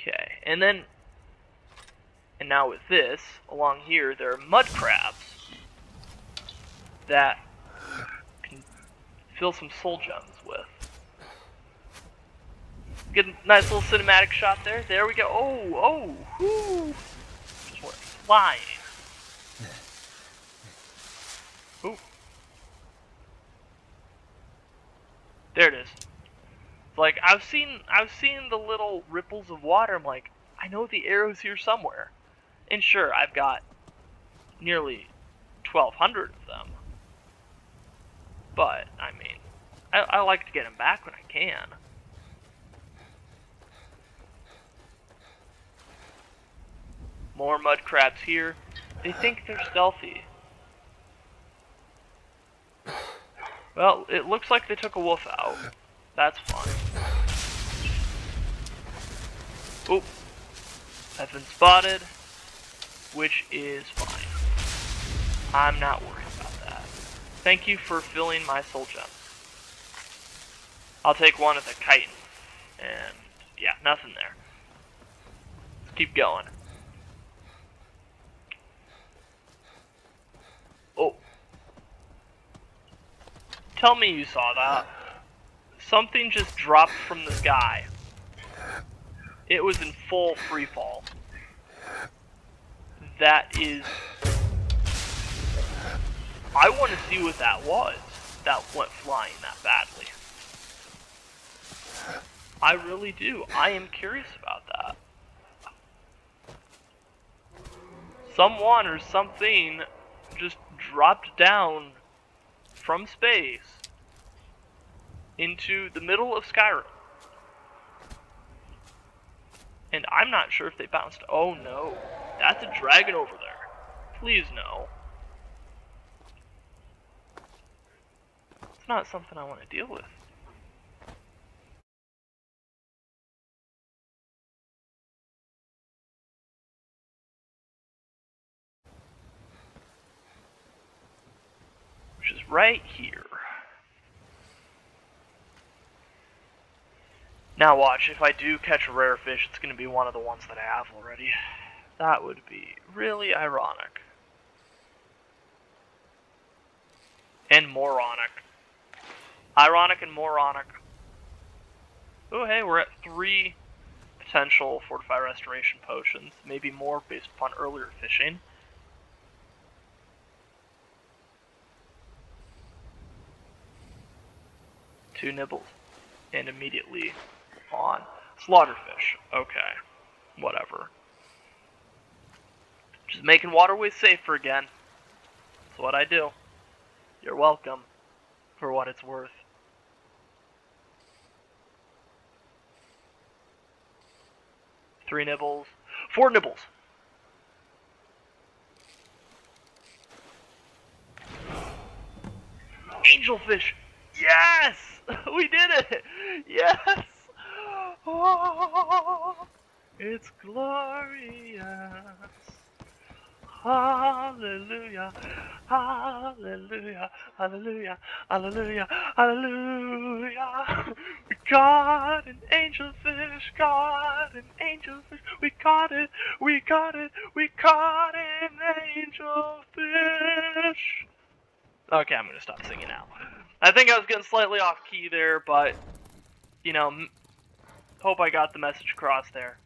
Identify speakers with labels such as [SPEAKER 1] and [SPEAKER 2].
[SPEAKER 1] Okay, and then, and now with this, along here, there are mud crabs that can fill some soul gems with. Get a nice little cinematic shot there. There we go. Oh, oh, whoo. Just went flying. Ooh. There it is. Like I've seen I've seen the little ripples of water. I'm like, I know the arrow's here somewhere. And sure, I've got nearly 1200 of them. But, I mean, I, I like to get them back when I can. More mud crabs here. They think they're stealthy. Well, it looks like they took a wolf out. That's fine. Oop. I've been spotted, which is fine. I'm not worried about that. Thank you for filling my soul gem. I'll take one of the chitin. And, yeah, nothing there. Let's keep going. Oh. Tell me you saw that. Something just dropped from the sky. It was in full free fall. That is... I want to see what that was. That went flying that badly. I really do. I am curious about that. Someone or something just dropped down from space into the middle of Skyrim. And I'm not sure if they bounced. Oh no. That's a dragon over there. Please no. It's not something I want to deal with. Which is right here. Now watch, if I do catch a rare fish, it's going to be one of the ones that I have already. That would be really ironic. And moronic. Ironic and moronic. Oh hey, we're at three potential Fortify Restoration potions. Maybe more based upon earlier fishing. Two nibbles. And immediately on. Slaughterfish. Okay. Whatever. Just making waterways safer again. That's what I do. You're welcome. For what it's worth. Three nibbles. Four nibbles! Angelfish! Yes! We did it! Yes! Oh, it's glorious. Hallelujah, hallelujah, hallelujah, hallelujah, hallelujah. We got an angel angelfish, got an angelfish. We caught it, we caught it, we caught an angelfish. Okay, I'm gonna stop singing now. I think I was getting slightly off key there, but, you know, hope I got the message across there.